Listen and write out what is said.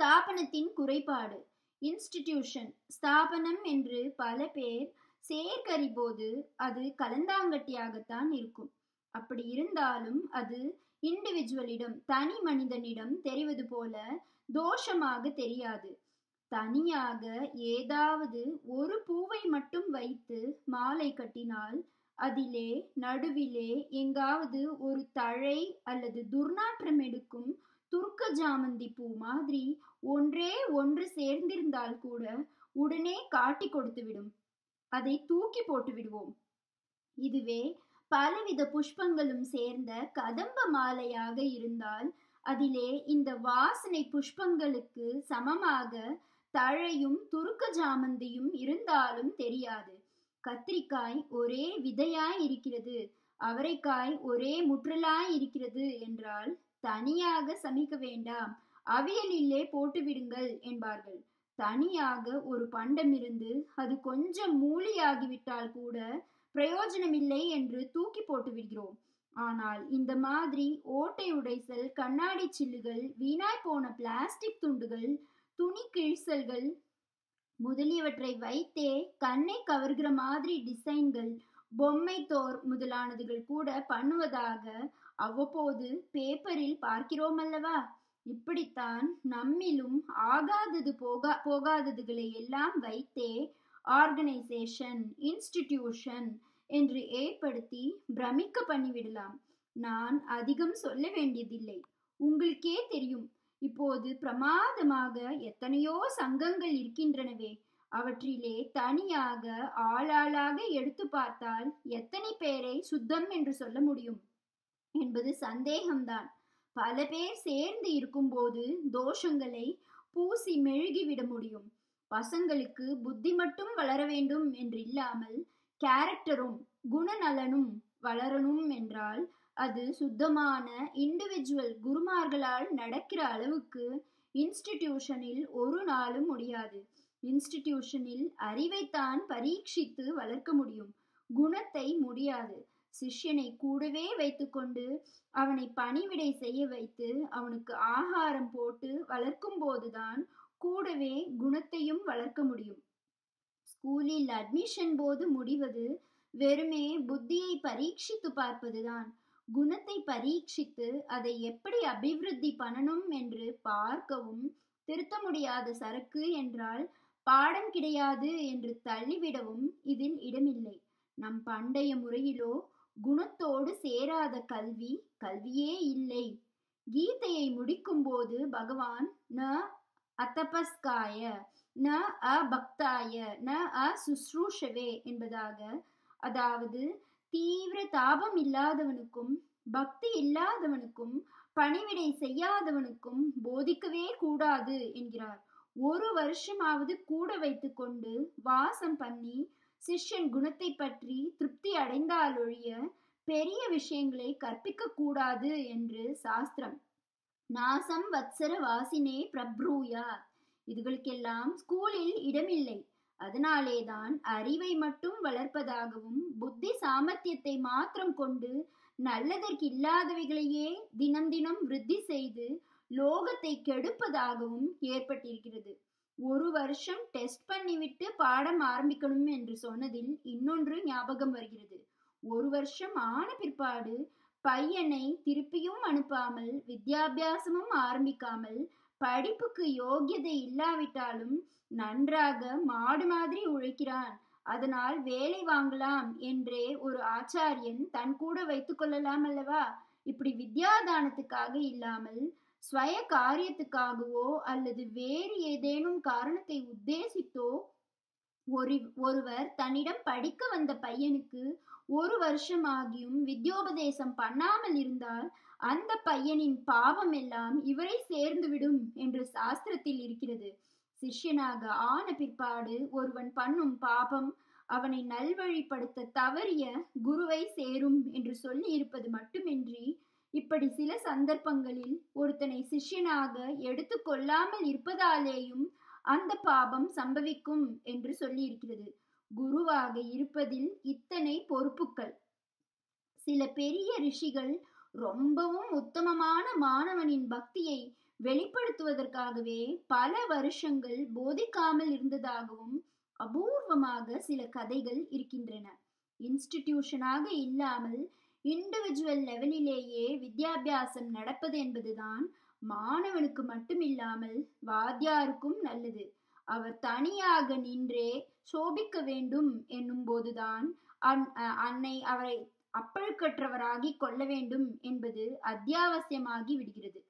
ஸ்தாபனத்தின் குறைபாடு. இன்ஸ்டிடியூஷன் ஸ்தாபனம் என்று பல பேர் சேர்க்கறிபோது அது கலந்தாங்கட்டியாகத்தான் இருக்கும். அப்படி இருந்தாலும் அது இண்டிவிஜுவலிடம் தனி மனிதனிடம் தெரிவது போல தோஷமாக தெரியாது. தனியாக ஏதாவது ஒரு பூவை மட்டும் வைத்து மாலை கட்டினால் அதிலே நடுவிலே எங்காவது ஒரு தழை அல்லது துர்நாற்றம் எடுக்கும் துருக்க ஜாமந்தி பூ மாதிரி ஒன்றே ஒன்று சேர்ந்திருந்தால் கூட உடனே காட்டி கொடுத்து விடும். அதை தூக்கி போட்டு விடுவோம். இதுவே பலவித புஷ்பங்களும் சேர்ந்த கதம்ப மாலையாக இருந்தால் அதிலே இந்த வாசனை புஷ்பங்களுக்கு சமமாக தழையும் துருக்க ஜாமந்தியும் இருந்தாலும் தெரியாது. கத்திரிக்காய் ஒரே விதையாய் இருக்கிறது. அவரைக்காய் ஒரே முற்றலாய் இருக்கிறது என்றால் தனியாக சமைக்க வேண்டாம். அவியலிலே போட்டுவிடுங்கள் என்பார்கள். தனியாக ஒரு பண்டம் இருந்து அது கொஞ்சம் மூலியாகிவிட்டால் கூட பிரயோஜனமில்லை என்று தூக்கி போட்டு விடுகிறோம். ஆனால் இந்த மாதிரி ஓட்டை உடைசல் கண்ணாடி சில்லுகள் வீணாய் போன பிளாஸ்டிக் துண்டுகள் துணி கிழிசல்கள் முதலியவற்றை வைத்தே கண்ணை கவர்கிற மாதிரி டிசைன்கள் பொம்மை தோர் முதலானதுகள் கூட பண்ணுவதாக அவ்வப்போது பேப்பரில் பார்க்கிறோம் அல்லவா இப்படித்தான் நம்மிலும் ஆகாதது போகா போகாததுகளை எல்லாம் வைத்தே ஆர்கனைசேஷன் இன்ஸ்டிடியூஷன் என்று ஏற்படுத்தி பிரமிக்க பண்ணிவிடலாம். நான் அதிகம் சொல்ல வேண்டியதில்லை. உங்களுக்கே தெரியும். இப்போது பிரமாதமாக எத்தனையோ சங்கங்கள் இருக்கின்றனவே. அவற்றிலே தனியாக ஆளாளாக எடுத்து பார்த்தால் எத்தனை பேரை சுத்தம் என்று சொல்ல முடியும்? என்பது சந்தேகம்தான். பல பேர் சேர்ந்து இருக்கும்போது தோஷங்களை பூசி மெழுகிவிட முடியும். பசங்களுக்கு புத்தி மட்டும் வளர வேண்டும் என்று இல்லாமல் கேரக்டரும் குணநலனும் வளரணும் என்றால் அது சுத்தமான இண்டிவிஜுவல் குருமார்களால் நடக்கிற அளவுக்கு இன்ஸ்டிடியூஷனில் ஒரு நாளும் முடியாது. இன்ஸ்டிடியூஷனில் அறிவைத்தான் பரீட்சித்து வளர்க்க முடியும். குணத்தை முடியாது. சிஷ்யனை கூடவே வைத்துக்கொண்டு அவனை பணிவிடை செய்ய வைத்து அவனுக்கு ஆகாரம் போட்டு வளர்க்கும் போதுதான் கூடவே குணத்தையும் வளர்க்க முடியும். ஸ்கூலில் அட்மிஷன் போது முடிவது வெறுமே புத்தியை பரீட்சித்து பார்ப்பதுதான். குணத்தை பரீட்சித்து அதை எப்படி அபிவிருத்தி பண்ணணும் என்று பார்க்கவும் திருத்த முடியாத சரக்கு என்றால் பாடம் கிடையாது என்று தள்ளிவிடவும் இதில் இடமில்லை. நம் பண்டைய முறையிலோ குணத்தோடு சேராத கல்வி கல்வியே இல்லை. கீதையை முடிக்கும்போது பகவான் ந அத்தபஸ்காய ந அபக்தாய ந அ சுஸ்ரூஷவே என்பதாக அதாவது தீவிர தாபம் இல்லாதவனுக்கும் பக்தி இல்லாதவனுக்கும் பணிவிடை செய்யாதவனுக்கும் போதிக்கவே கூடாது என்கிறார். ஒரு வருஷமாவது கூட வைத்துக்கொண்டு வாசம் பண்ணி சிஷ்யன் குணத்தை பற்றி திருப்தி அடைந்தாலொழிய பெரிய விஷயங்களை கற்பிக்க கூடாது என்று சாஸ்திரம். நாசம் வத்சர வாசினே பிரப்ரூயா இதுகளுக்கெல்லாம் ஸ்கூலில் இடமில்லை. அதனாலேதான் அறிவை மட்டும் வளர்ப்பதாகவும் புத்தி சாமர்த்தியத்தை மாத்திரம் கொண்டு நல்லதற்கு இல்லாதவைகளையே தினம் தினம் விருத்தி செய்து லோகத்தை கெடுப்பதாகவும் ஏற்பட்டிருக்கிறது. ஒரு வருஷம் டெஸ்ட் பண்ணிவிட்டு பாடம் ஆரம்பிக்கணும் என்று சொன்னதில் இன்னொன்று ஞாபகம் வருகிறது. ஒரு வருஷம் ஆன பிற்பாடு பையனை திருப்பியும் அனுப்பாமல் வித்யாபியாசமும் ஆரம்பிக்காமல் படிப்புக்கு யோகியதை இல்லாவிட்டாலும் நன்றாக மாடு மாதிரி உழைக்கிறான். அதனால் வேலை வாங்கலாம் என்றே ஒரு ஆச்சாரியன் தன் கூட வைத்துக் கொள்ளலாம் அல்லவா? இப்படி வித்யாதானத்துக்காக இல்லாமல் ஸ்வய காரியத்துக்காகவோ அல்லது வேறு ஏதேனும் காரணத்தை உத்தேசித்தோ ஒரு ஒருவர் தன்னிடம் படிக்க வந்த பையனுக்கு ஒரு வருஷம் ஆகியும் வித்யோபதேசம் பண்ணாமல் இருந்தால் அந்த பையனின் பாவம் எல்லாம் இவரை சேர்ந்து விடும் என்று சாஸ்திரத்தில் இருக்கிறது. சிஷ்யனாக ஆன பிற்பாடு ஒருவன் பண்ணும் பாபம் அவனை நல்வழிப்படுத்த தவறிய குருவை சேரும் என்று சொல்லி இருப்பது மட்டுமின்றி இப்படி சில சந்தர்ப்பங்களில் ஒருத்தனை சிஷ்யனாக எடுத்து கொள்ளாமல் இருப்பதாலேயும் அந்த பாபம் சம்பவிக்கும் என்று சொல்லியிருக்கிறது. குருவாக இருப்பதில் இத்தனை பொறுப்புகள் சில பெரிய ரிஷிகள் ரொம்பவும் உத்தமமான மாணவனின் பக்தியை வெளிப்படுத்துவதற்காகவே பல வருஷங்கள் போதிக்காமல் இருந்ததாகவும் அபூர்வமாக சில கதைகள் இருக்கின்றன. இன்ஸ்டிடியூஷனாக இல்லாமல் இண்டிவிஜுவல் லெவலிலேயே வித்யாபியாசம் நடப்பது என்பதுதான் மாணவனுக்கு மட்டுமில்லாமல் வாத்தியாருக்கும் நல்லது. அவர் தனியாக நின்றே சோபிக்க வேண்டும் என்னும் போதுதான் அன்னை அவரை அப்பழுக்கற்றவராகி கொள்ள வேண்டும் என்பது அத்தியாவசியமாகி விடுகிறது.